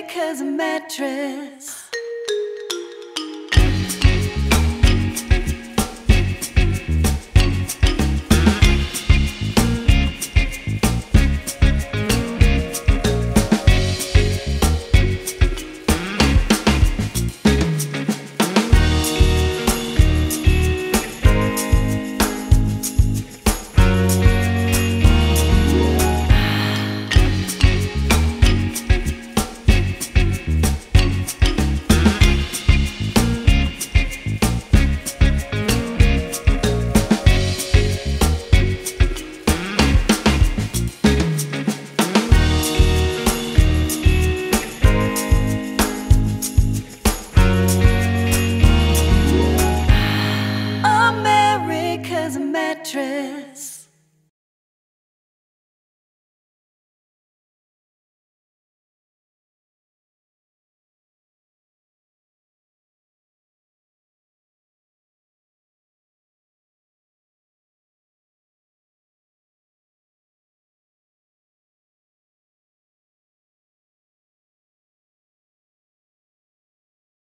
Baker's mattress. mattress.